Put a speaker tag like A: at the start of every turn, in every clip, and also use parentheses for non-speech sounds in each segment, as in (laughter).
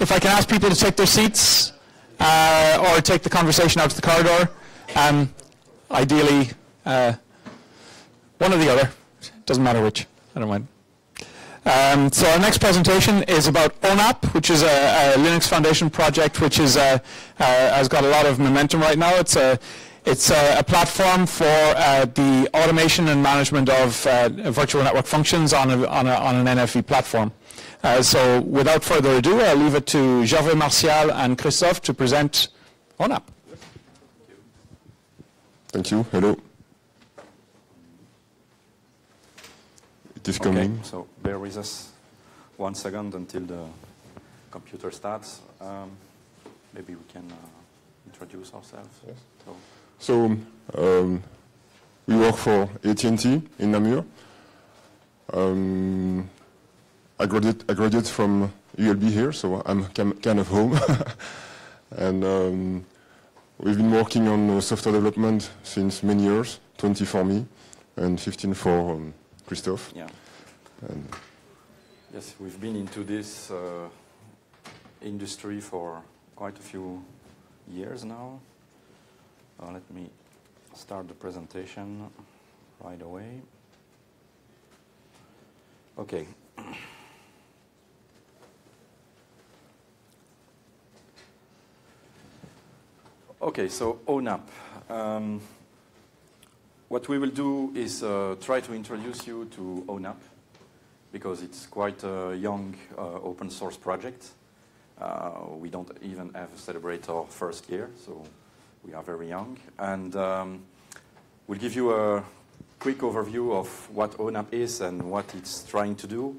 A: if I can ask people to take their seats uh, or take the conversation out to the corridor, um, ideally uh, one or the other. Doesn't matter which. I don't mind. Um, so our next presentation is about ONAP, which is a, a Linux Foundation project, which is uh, uh, has got a lot of momentum right now. It's a it's a, a platform for uh, the automation and management of virtual network functions on, on, on an NFV platform. Uh, so without further ado, I'll leave it to Gervais Martial and Christophe to present ONAP.
B: Thank you. Hello. It is coming.
C: Okay, so bear with us one second until the computer starts. Um, maybe we can uh, introduce ourselves.
B: Yes.
C: So,
B: So um, we work for AT&T in Namur. Um, I graduated, I graduate from ULB here, so I'm kind of home. (laughs) and um, we've been working on uh, software development since many years, 20 for me and 15 for um, Christophe.
C: yeah.
B: And
C: Yes, we've been into this uh, industry for quite a few years now. Uh, let me start the presentation right away. Okay. (clears throat) Okay, so ONAP. Um, what we will do is uh, try to introduce you to ONAP because it's quite a young uh, open source project. Uh, we don't even have celebrate our first year, so we are very young. And um, we'll give you a quick overview of what ONAP is and what it's trying to do.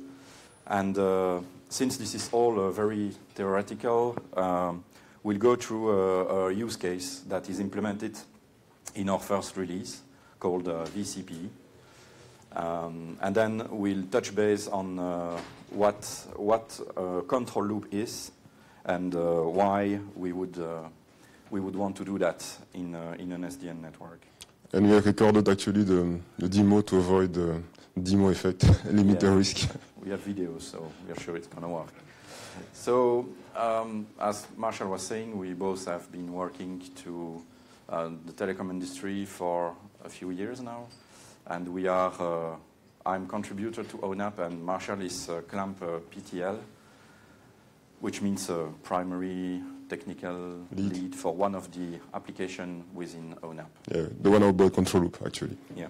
C: And uh, since this is all uh, very theoretical, um, we'll go through a, a use case that is implemented in our first release called uh, vCPE. Um, and then we'll touch base on uh, what what uh, control loop is and uh, why we would uh, we would want to do that in in an SDN network.
B: and we have recorded actually the, the demo to avoid the demo effect, (laughs) limit the risk.
C: We have videos, so we are sure it's going to work. So, um, as Martial was saying, we both have been working to uh, the telecom industry for a few years now, and we are. Uh, I'm contributor to ONAP, and Martial is uh, CLAMP uh, PTL, which means uh, primary technical
B: Lead.
C: lead for one of the application within ONAP.
B: Yeah, the one about control loop actually.
C: Yeah.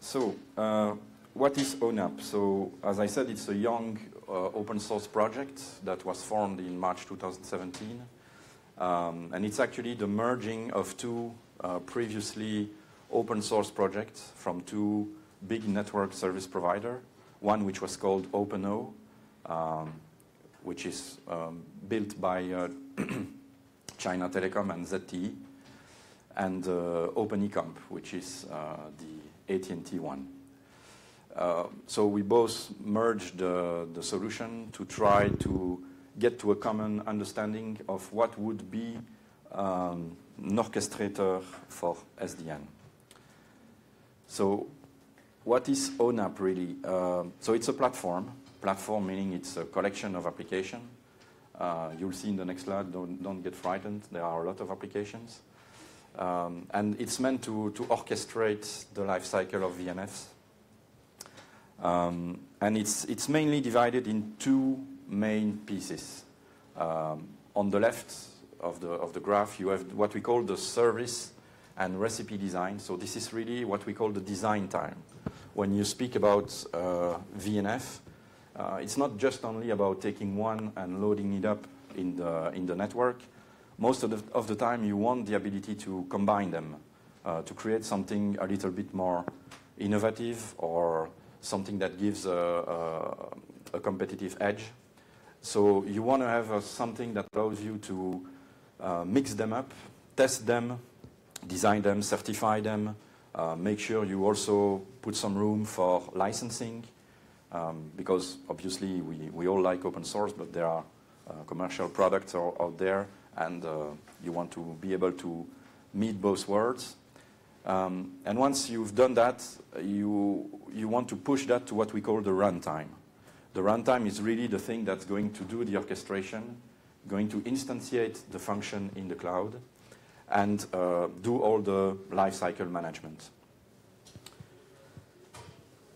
C: So, uh, what is ONAP? So, as I said, it's a young open source project that was formed in March 2017. Um, and it's actually the merging of two uh, previously open source projects from two big network service provider. One which was called OpenO, um, which is um, built by uh, (clears throat) China Telecom and ZTE, and uh, OpenEComp, which is uh, the AT&T one. Uh, so we both merged uh, the solution to try to get to a common understanding of what would be um, an orchestrator for SDN. So what is ONAP really? Uh, so it's a platform. Platform meaning it's a collection of application. Uh, you'll see in the next slide, don't, don't get frightened. There are a lot of applications. Um, and it's meant to, to orchestrate the life cycle of VNFs. Um, and it's, it's mainly divided in two main pieces. Um, on the left of the, of the graph, you have what we call the service and recipe design. So this is really what we call the design time. When you speak about uh, VNF, uh, it's not just only about taking one and loading it up in the, in the network. Most of the, of the time, you want the ability to combine them uh, to create something a little bit more innovative or something that gives a, a, a competitive edge. So you want to have uh, something that allows you to uh, mix them up, test them, design them, certify them, uh, make sure you also put some room for licensing, um, because obviously we, we all like open source, but there are uh, commercial products out, there, and uh, you want to be able to meet both worlds. Um, and once you've done that, you, you want to push that to what we call the runtime. The runtime is really the thing that's going to do the orchestration, going to instantiate the function in the cloud, and uh, do all the lifecycle management.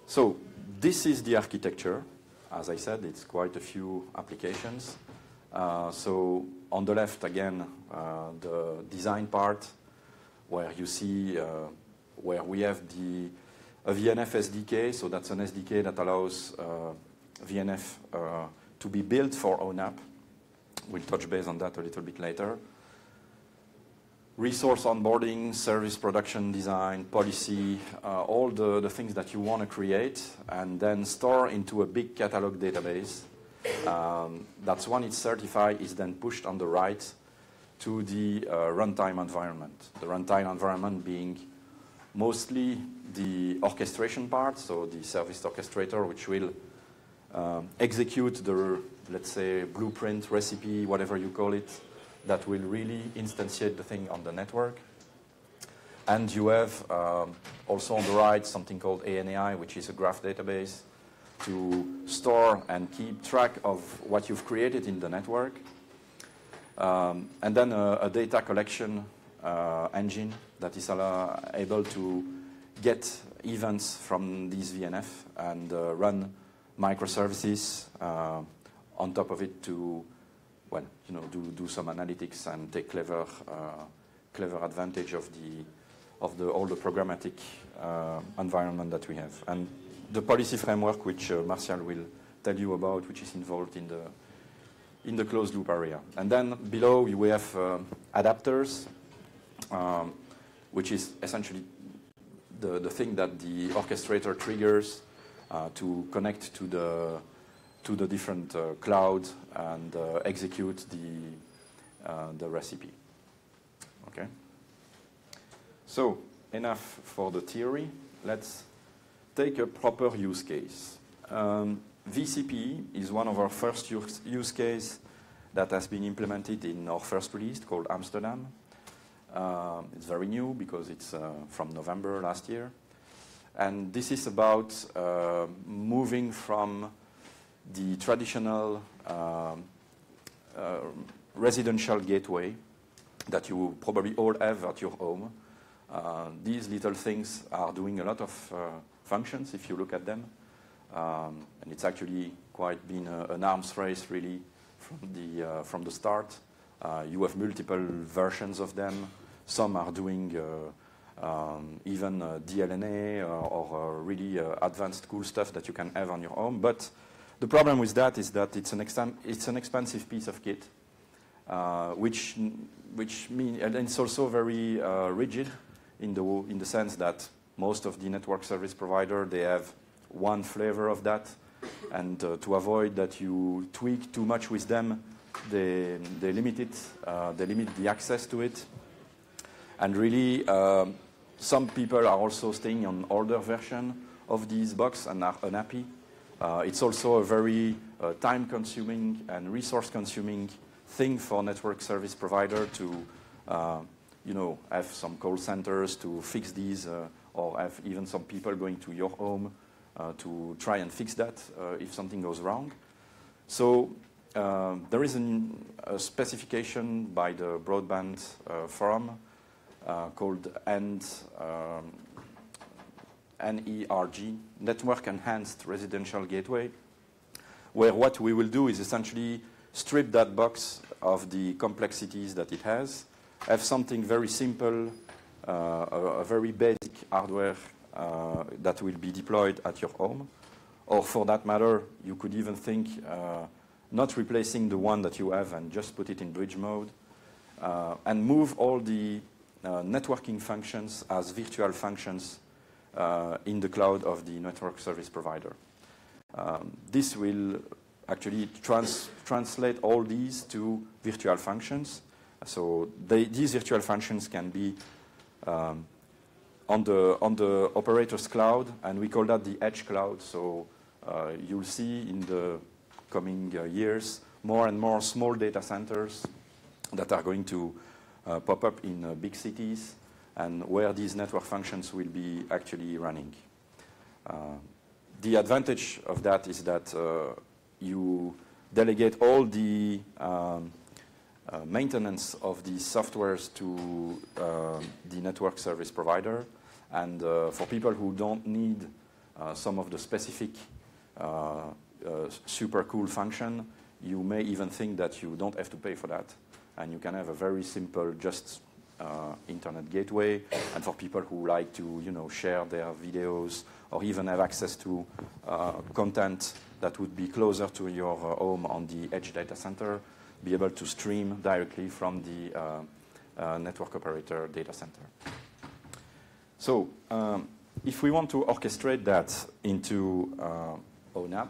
C: So this is the architecture. As I said, it's quite a few applications. Uh, so on the left, again, uh, the design part, where you see uh, where we have the VNF SDK. So that's an SDK that allows uh, VNF uh, to be built for ONAP. We'll touch base on that a little bit later. Resource onboarding, service production design, policy, uh, all the, the things that you want to create and then store into a big catalog database. Um, that's when it's certified, is then pushed on the right to the uh, runtime environment. The runtime environment being mostly the orchestration part, so the service orchestrator, which will um, execute the, let's say, blueprint, recipe, whatever you call it, that will really instantiate the thing on the network. And you have um, also on the right something called ANAI, which is a graph database to store and keep track of what you've created in the network. Um, and then a, a data collection uh, engine that is uh, able to get events from these VNF and uh, run microservices uh, on top of it to, well, you know, do, do some analytics and take clever, uh, clever advantage of the, of the all the programmatic uh, environment that we have. And the policy framework, which Martial will tell you about, which is involved in the in the closed loop area. And then below we have uh, adapters, um, which is essentially the, the thing that the orchestrator triggers uh, to connect to the to the different uh, clouds and uh, execute the uh, the recipe. Okay. So enough for the theory. Let's take a proper use case. Um, vCPE is one of our first use, use case that has been implemented in our first release called Amsterdam. Uh, it's very new because it's uh, from November last year. And this is about uh, moving from the traditional um, uh, residential gateway that you probably all have at your home. Uh, these little things are doing a lot of uh, functions if you look at them. Um, and it's actually quite been a, an arms race really from the, uh, from the start. Uh, you have multiple versions of them. Some are doing uh, um, even uh, DLNA or, or really advanced cool stuff that you can have on your home. But the problem with that is that it's an, it's an expensive piece of kit, which, which means, and it's also very rigid in the, in the sense that most of the network service provider, they have one flavor of that. And uh, to avoid that you tweak too much with them, they, they limit it, uh, they limit the access to it. And really, um, some people are also staying on older version of these box and are unhappy. Uh, it's also a very uh, time-consuming and resource-consuming thing for network service provider to, uh, you know, have some call centers to fix these, uh, or have even some people going to your home to try and fix that uh, if something goes wrong. So um, there is an, a specification by the broadband uh, forum called END, um, NERG, Network Enhanced Residential Gateway, where what we will do is essentially strip that box of the complexities that it has, have something very simple, uh, a, a, very basic hardware uh, that will be deployed at your home. Or for that matter, you could even think uh, not replacing the one that you have and just put it in bridge mode uh, and move all the networking functions as virtual functions in the cloud of the network service provider. Um, this will actually trans translate all these to virtual functions. So they, these virtual functions can be um, on the on the operator's cloud, and we call that the edge cloud. So uh, you'll see in the coming uh, years more and more small data centers that are going to uh, pop up in uh, big cities, and where these network functions will be actually running. Uh, the advantage of that is that uh, you delegate all the um, maintenance of the softwares to the network service provider. And uh, for people who don't need uh, some of the specific uh, super cool function, you may even think that you don't have to pay for that. And you can have a very simple, just uh, internet gateway, and for people who like to, you know, share their videos or even have access to uh, content that would be closer to your uh, home on the edge data center, be able to stream directly from the network operator data center. So um, if we want to orchestrate that into uh, ONAP,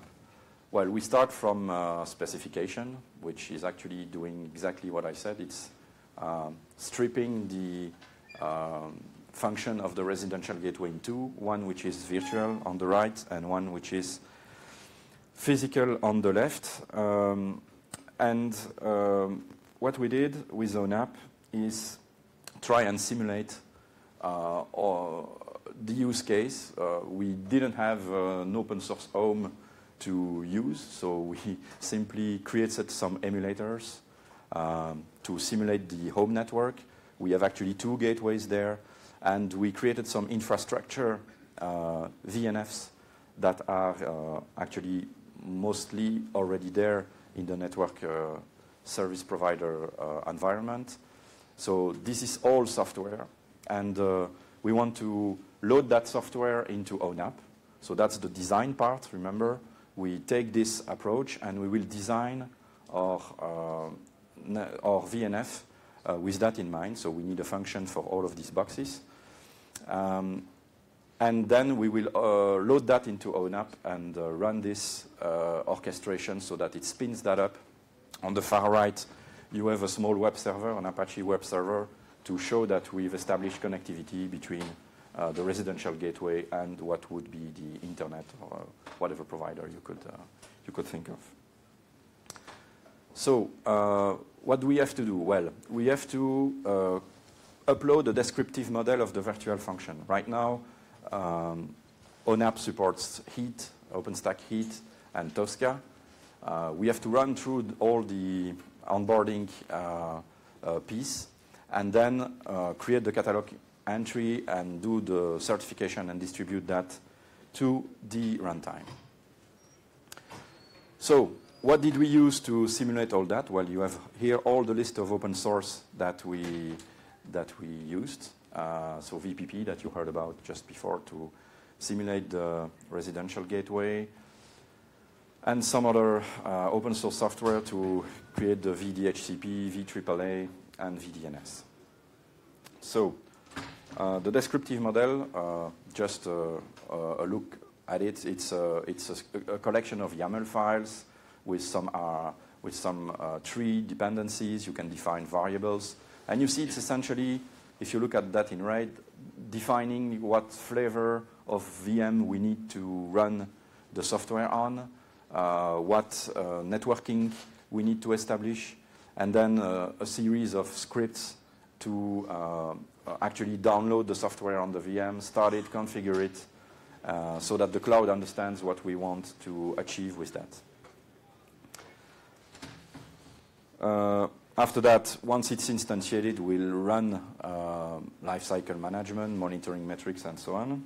C: well, we start from specification, which is actually doing exactly what I said. It's um, stripping the um, function of the residential gateway in two, one which is virtual on the right and one which is physical on the left. Um, and um, what we did with ONAP is try and simulate uh, the use case. Uh, we didn't have uh, an open source home to use, so we (laughs) simply created some emulators um, to simulate the home network. We have actually two gateways there, and we created some infrastructure uh, VNFs that are uh, actually mostly already there in the network uh, service provider environment. So this is all software, and uh, we want to load that software into ONAP. So that's the design part, remember? We take this approach and we will design our uh, or VNF uh, with that in mind. So we need a function for all of these boxes. Um, and then we will uh, load that into ONAP and uh, run this uh, orchestration so that it spins that up. On the far right, you have a small web server, an Apache web server, to show that we've established connectivity between uh, the residential gateway and what would be the internet or whatever provider you could, uh, you could think of. So uh, what do we have to do? Well, we have to uh, upload a descriptive model of the virtual function. Right now, um, ONAP supports Heat, OpenStack Heat, and Tosca. Uh, we have to run through all the onboarding uh, uh, piece and then uh, create the catalog entry and do the certification and distribute that to the runtime. So what did we use to simulate all that? Well, you have here all the list of open source that we, that we used. Uh, so VPP that you heard about just before to simulate the residential gateway, and some other uh, open source software to create the VDHCP, VAAA, and VDNS. So uh, the descriptive model, uh, just a look at it, it's, a, it's a, a collection of YAML files with some, uh, with some uh, tree dependencies. You can define variables. And you see it's essentially, if you look at that in red, defining what flavor of VM we need to run the software on, uh, what uh, networking we need to establish, and then uh, a series of scripts to uh, actually download the software on the VM, start it, configure it, so that the cloud understands what we want to achieve with that. Uh, after that, once it's instantiated, we'll run uh, lifecycle management, monitoring metrics, and so on.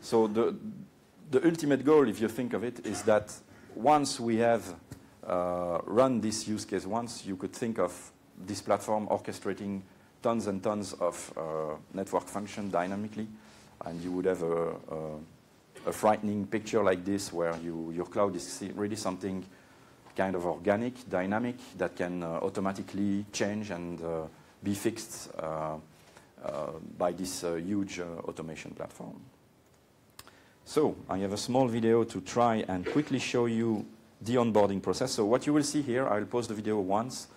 C: So the, the ultimate goal, if you think of it, is that once we have uh, run this use case once, you could think of this platform orchestrating tons and tons of uh, network function dynamically, and you would have a, a, a frightening picture like this where you, your cloud is really something kind of organic, dynamic, that can uh, automatically change and uh, be fixed uh, by this huge automation platform. So I have a small video to try and quickly show you the onboarding process. So what you will see here, I'll pause the video once,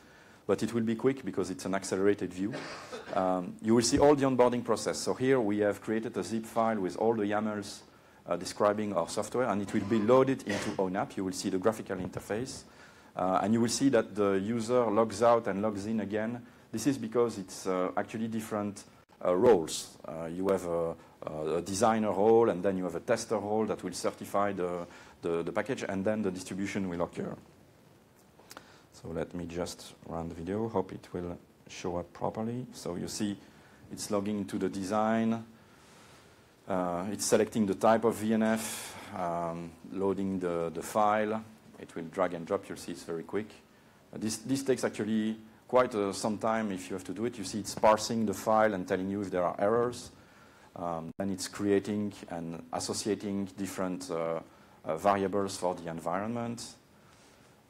C: but it will be quick because it's an accelerated view. Um, you will see all the onboarding process. So here we have created a zip file with all the YAMLs uh, describing our software, and it will be loaded into ONAP. You will see the graphical interface. Uh, and you will see that the user logs out and logs in again. This is because it's uh, actually different uh, roles. Uh, you have a, a, designer role, and then you have a tester role that will certify the, the, the package, and then the distribution will occur. So let me just run the video. Hope it will show up properly. So you see it's logging into the design. Uh, it's selecting the type of VNF, um, loading the, the file. It will drag and drop. You'll see it's very quick. Uh, this, this takes actually quite uh, some time if you have to do it. You see it's parsing the file and telling you if there are errors. Um, and it's creating and associating different uh, variables for the environment.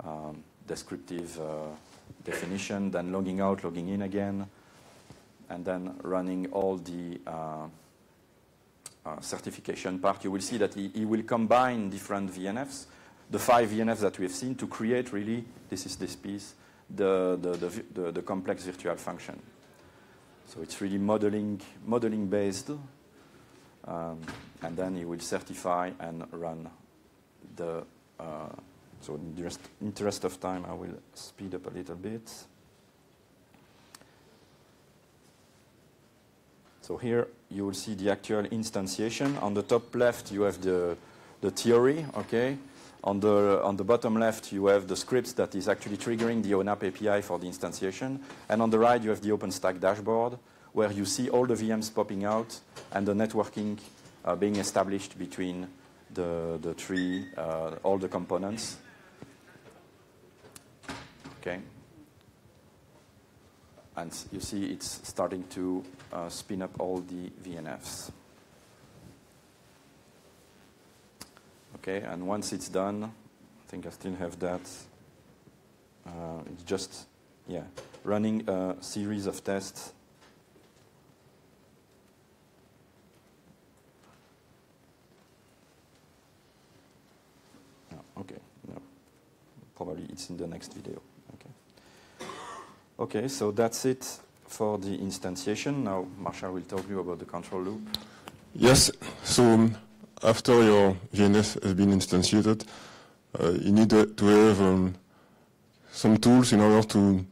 C: Um, descriptive uh, definition, then logging out, logging in again, and then running all the uh, uh, certification part. You will see that he, he, will combine different VNFs, the five VNFs that we have seen, to create really, this is this piece, the, the, the, the, the complex virtual function. So it's really modeling, modeling based, um, and then he will certify and run the uh, so in the interest of time, I will speed up a little bit. So here you will see the actual instantiation. On the top left, you have the, the theory, okay? On the, on the bottom left, you have the scripts that is actually triggering the ONAP API for the instantiation. And on the right, you have the OpenStack dashboard, where you see all the VMs popping out and the networking uh, being established between the, the three, uh, all the components. Okay. And you see it's starting to uh, spin up all the VNFs. Okay, and once it's done, I think I still have that. Uh, it's just, yeah, running a series of tests. Okay, no, probably it's in the next video. Okay, so that's it for the instantiation. Now Martial will tell you about the control loop.
B: Yes, so after your VNF has been instantiated, uh, you need to, to have um, some tools in order to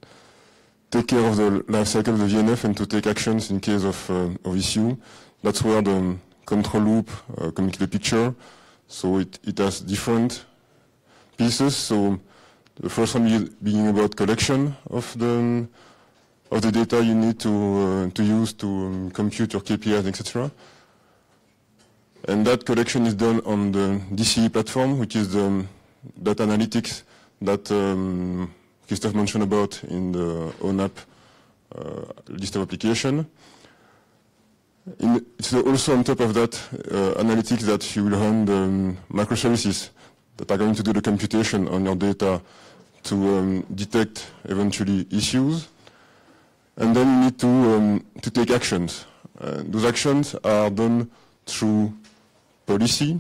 B: take care of the life cycle of the VNF and to take actions in case of, uh, of issue. That's where the control loop uh, comes the picture. So it, it has different pieces. So the first one being about collection of the of the data you need to uh, to use to um, compute your KPIs, etc. And that collection is done on the DCAE platform, which is the um, data analytics that um, Christophe mentioned about in the ONAP uh, list of application. In, it's also on top of that uh, analytics that you will run the um, microservices that are going to do the computation on your data to um, detect eventually issues. And then you need to, um, to take actions. Uh, those actions are done through policy,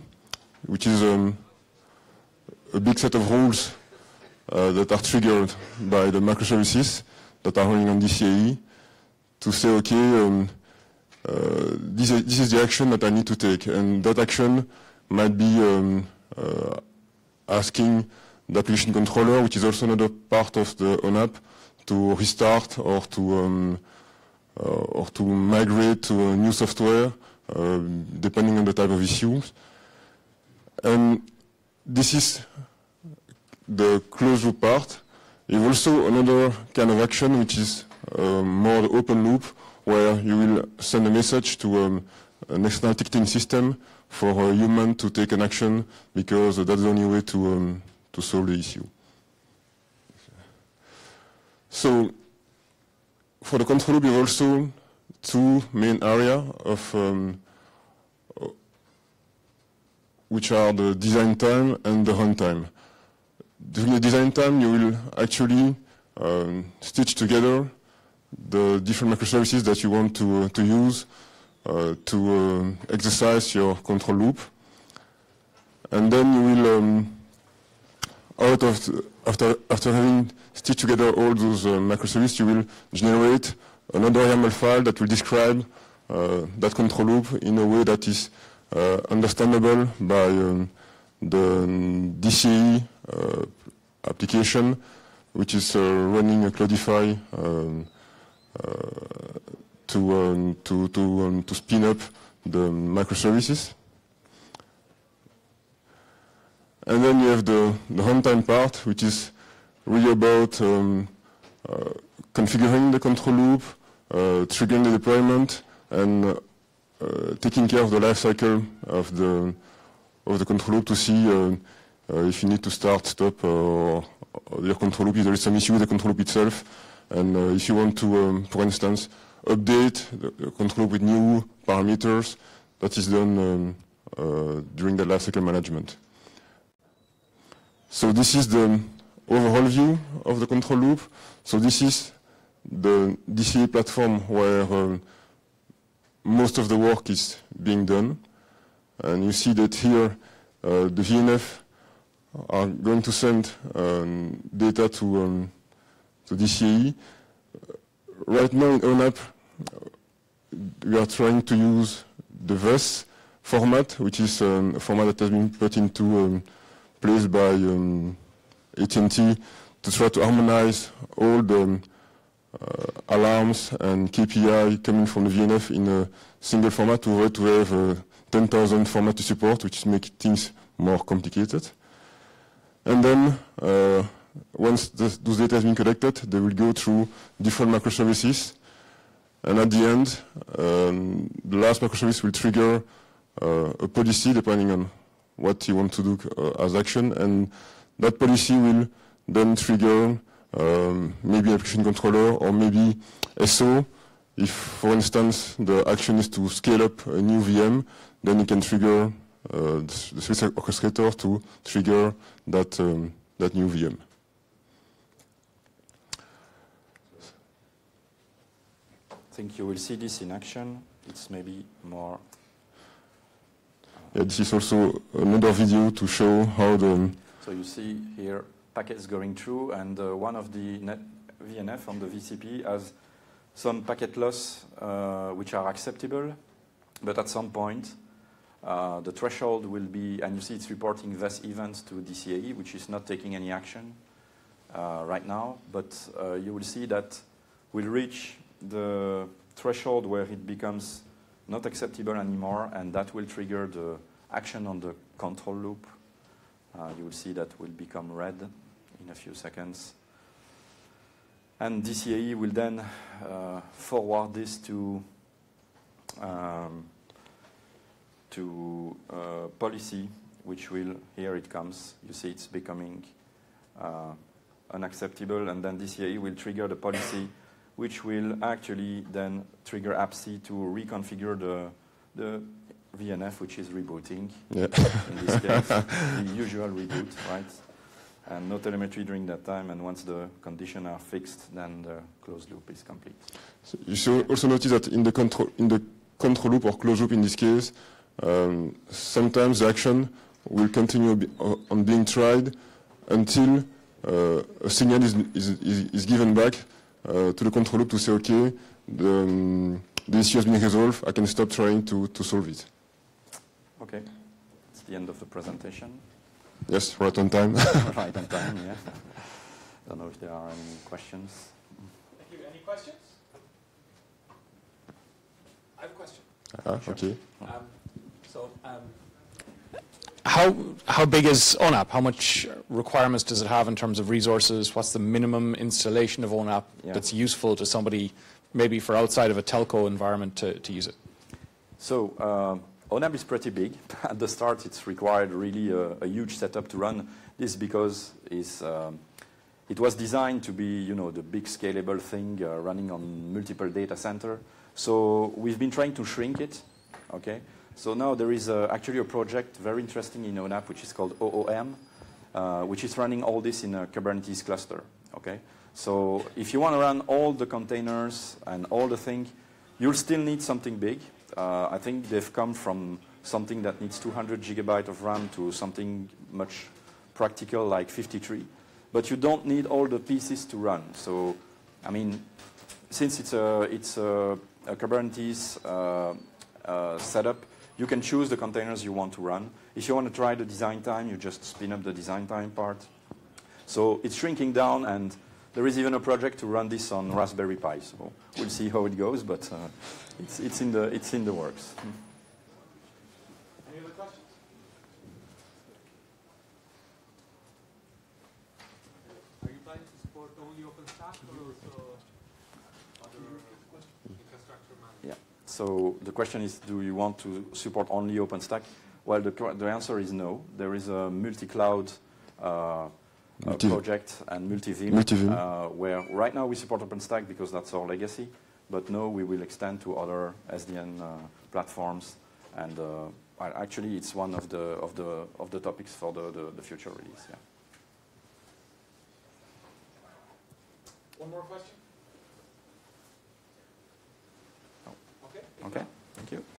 B: which is um, a big set of rules uh, that are triggered by the microservices that are running on DCAE to say, okay, um, uh, this, this, is the action that I need to take. And that action might be um, uh, asking the application controller, which is also another part of the ONAP, to restart or to um, uh, or to migrate to a new software, uh, depending on the type of issues. And this is the closed loop part. You have also another kind of action, which is uh, more the open loop, where you will send a message to um, an external ticketing system for a human to take an action because that's the only way to um, to solve the issue. So for the control we have also two main areas of um, which are the design time and the runtime. During the design time, you will actually um, stitch together the different microservices that you want to, uh, to use to uh, exercise your control loop. And then you will um, out of after after having stitched together all those uh, microservices, you will generate another YAML file that will describe uh, that control loop in a way that is uh, understandable by um, the DCAE uh, application, which is uh, running a Cloudify um, uh, to, um, to, to, um, to spin up the microservices. And then you have the, the runtime part, which is really about um, uh, configuring the control loop, uh, triggering the deployment, and uh, taking care of the life cycle of the, of the control loop to see uh, uh, if you need to start, stop, or, or your control loop, if there is some issue with the control loop itself, and uh, if you want to, um, for instance, update the, control with new parameters, that is done um, uh, during the lifecycle management. So this is the overall view of the control loop. So this is the DCAE platform where um, most of the work is being done. And you see that here uh, the VNF are going to send um, data to, um, to DCAE. Right now in ONAP, we are trying to use the VES format, which is um, a format that has been put into um, place by um, AT&T to try to harmonize all the um, uh, alarms and KPI coming from the VNF in a single format to have uh, 10,000 format to support, which makes things more complicated. And then uh, once the, those data has been collected, they will go through different microservices. And at the end, um, the last microservice will trigger uh, a policy depending on what you want to do uh, as action. And that policy will then trigger um, maybe application controller or maybe SO. If, for instance, the action is to scale up a new VM, then you can trigger uh, the, service orchestrator to trigger that, um, that new VM.
C: I think you will see this in action. It's maybe more.
B: Yeah, this is also another video to show how the.
C: So you see here packets going through, and uh, one of the net VNF on the vCPE has some packet loss uh, which are acceptable, but at some point uh, the threshold will be, and you see it's reporting VES events to DCAE, which is not taking any action uh, right now, but uh, you will see that we'll reach the threshold where it becomes not acceptable anymore, and that will trigger the action on the control loop. Uh, you will see that will become red in a few seconds. And DCAE will then uh, forward this to um, to uh, policy, which will, here it comes, you see it's becoming uh, unacceptable, and then DCAE will trigger the policy, which will actually then trigger AppC to reconfigure the, the VNF, which is rebooting,
B: Yeah.
C: in this case, (laughs) the usual reboot, right? And no telemetry during that time, and once the conditions are fixed, then the closed loop is complete.
B: So you should also notice that in the control in the control loop or closed loop in this case, um, sometimes the action will continue be, uh, on being tried until uh, a signal is, is, is, is given back to the control loop to say, okay, the, um, the issue has been resolved, I can stop trying to, to solve it.
C: Okay, it's the end of the presentation.
B: Yes, right on time. (laughs) (laughs)
C: right on time, yeah. Don't know if there are any questions.
A: Thank you. Any questions? I have a question.
B: ah, okay.
A: Um, so, um, how how big is ONAP? How much requirements does it have in terms of resources? What's the minimum installation of ONAP
C: Yeah.
A: that's useful to somebody, maybe for outside of a telco environment to, to use it?
C: So um, ONAP is pretty big. (laughs) At the start, it's required really a, a huge setup to run. This because it's, um, it was designed to be, you know, the big scalable thing uh, running on multiple data center. So we've been trying to shrink it. Okay. So now there is uh, actually a project very interesting in ONAP, which is called OOM, uh, which is running all this in a Kubernetes cluster. Okay. So if you want to run all the containers and all the thing, you'll still need something big. Uh, I think they've come from something that needs 200 gigabyte of RAM to something much practical like 53. But you don't need all the pieces to run. So, I mean, since it's a, it's a, a Kubernetes uh, uh, setup, you can choose the containers you want to run. If you want to try the design time, you just spin up the design time part. So it's shrinking down, and There is even a project to run this on Raspberry Pi, so we'll see how it goes, but uh, it's, it's, in the, it's in the works.
D: Any other questions? Are you.
C: So the question is, do you want to support only OpenStack? Well, the, the answer is no. There is a multi-cloud uh, uh,
B: Multi-
C: project and multi-Vim,
B: Multi-Vim.
C: uh, where right now we support OpenStack because that's our legacy, but no, we will extend to other SDN uh, platforms, and uh, actually it's one of the of the of the topics for the, the, the future release. Yeah.
D: One more question?
C: No.
D: Okay.
C: Okay. Thank you.